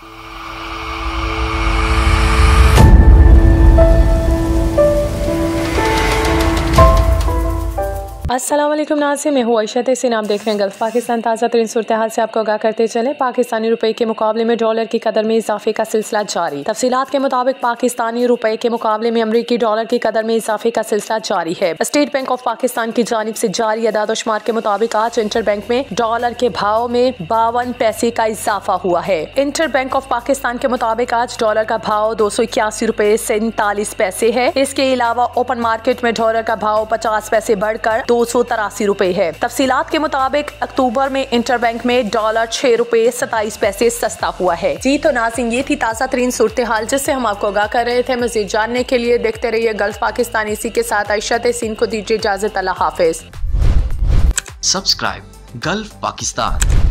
you Aslam Nazi मैं हूँ ऐशत सिन आप देख रहे हैं गल्फ पाकिस्तान। ताज़ा तरीन सूरत हाल से आपको आगाह करते चले। पाकिस्तानी रुपए के मुकाबले में डॉलर की कदर में इजाफे का सिलसिला जारी। तफसीत के मुताबिक पाकिस्तानी रुपए के मुकाबले में अमरीकी डॉलर की कदर में इजाफे का सिलसिला जारी है। स्टेट बैंक ऑफ़ पाकिस्तान की जानब से जारी अदादोशुमार के मुताबिक आज इंटर बैंक में डॉलर के भाव में बावन पैसे का इजाफा हुआ है। इंटर बैंक ऑफ़ पाकिस्तान के मुताबिक आज डॉलर का भाव दो सौ इक्यासी रूपए सैतालीस पैसे है। इसके अलावा ओपन मार्केट में डॉलर का भाव पचास पैसे बढ़कर दो सौ तिरासी रूपए है। तफसीत के मुताबिक अक्टूबर में इंटर बैंक में डॉलर छह रूपए सताईस पैसे सस्ता हुआ है। जी तो नाजिन, ये थी ताज़ा तरीन सूरत हाल, जिससे हम आपको आगाह कर रहे थे। मजीद जानने के लिए देखते रहिए गल्फ पाकिस्तान इसी के साथ। अशत सिंह को दीजिए इजाज़त, अल्लाह हाफिज। Subscribe Gulf Pakistan.